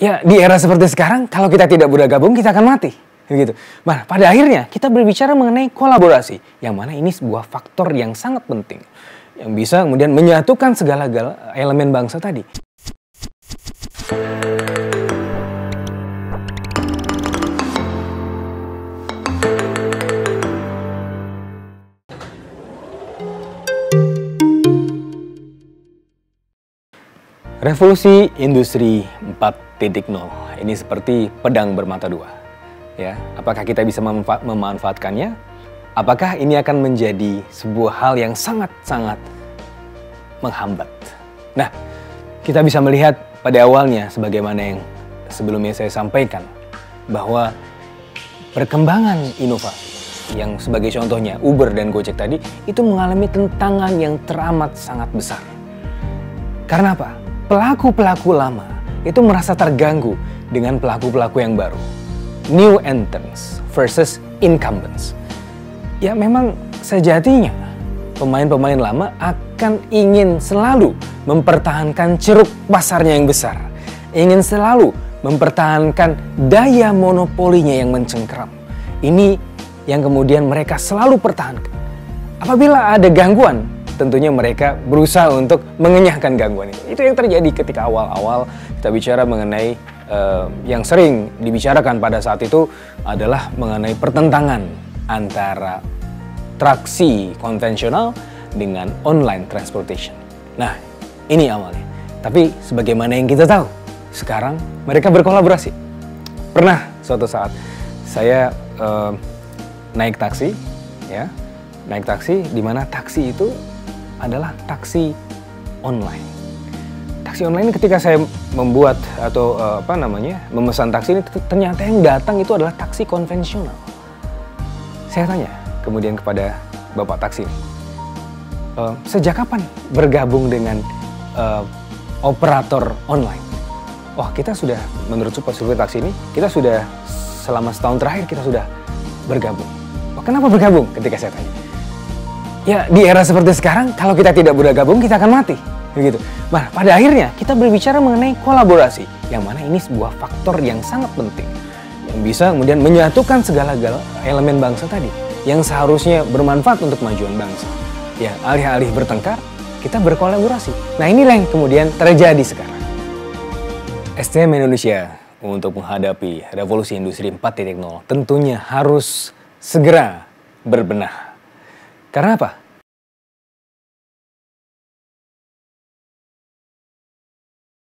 Ya, di era seperti sekarang, kalau kita tidak bergabung, kita akan mati. Begitu. Nah, pada akhirnya kita berbicara mengenai kolaborasi, yang mana ini sebuah faktor yang sangat penting, yang bisa kemudian menyatukan segala elemen bangsa tadi. Revolusi industri 4.0 ini seperti pedang bermata dua. Ya, apakah kita bisa memanfaatkannya? Apakah ini akan menjadi sebuah hal yang sangat-sangat menghambat? Nah, kita bisa melihat pada awalnya sebagaimana yang sebelumnya saya sampaikan bahwa perkembangan inovasi yang sebagai contohnya Uber dan Gojek tadi itu mengalami tentangan yang teramat sangat besar. Karena apa? Pelaku-pelaku lama itu merasa terganggu dengan pelaku-pelaku yang baru. New entrants versus incumbents. Ya memang sejatinya pemain-pemain lama akan ingin selalu mempertahankan ceruk pasarnya yang besar. Ingin selalu mempertahankan daya monopolinya yang mencengkram. Ini yang kemudian mereka selalu pertahankan. Apabila ada gangguan tentunya mereka berusaha untuk mengenyahkan gangguan itu. Itu yang terjadi ketika awal-awal kita bicara mengenai uh, yang sering dibicarakan pada saat itu adalah mengenai pertentangan antara traksi konvensional dengan online transportation. Nah, ini awalnya. Tapi sebagaimana yang kita tahu, sekarang mereka berkolaborasi. Pernah suatu saat saya uh, naik taksi, ya, naik taksi di mana taksi itu adalah taksi online. Taksi online ketika saya membuat atau uh, apa namanya memesan taksi ini ternyata yang datang itu adalah taksi konvensional. Saya tanya kemudian kepada bapak taksi ini, uh, sejak kapan bergabung dengan uh, operator online? Wah kita sudah menurut supir taksi ini kita sudah selama setahun terakhir kita sudah bergabung. Oh, kenapa bergabung? Ketika saya tanya, ya di era seperti sekarang kalau kita tidak bergabung kita akan mati begitu. Nah, pada akhirnya kita berbicara mengenai kolaborasi yang mana ini sebuah faktor yang sangat penting yang bisa kemudian menyatukan segala elemen bangsa tadi yang seharusnya bermanfaat untuk kemajuan bangsa. Ya, alih-alih bertengkar, kita berkolaborasi. Nah, inilah yang kemudian terjadi sekarang. STM Indonesia untuk menghadapi revolusi industri 4.0 tentunya harus segera berbenah karena apa?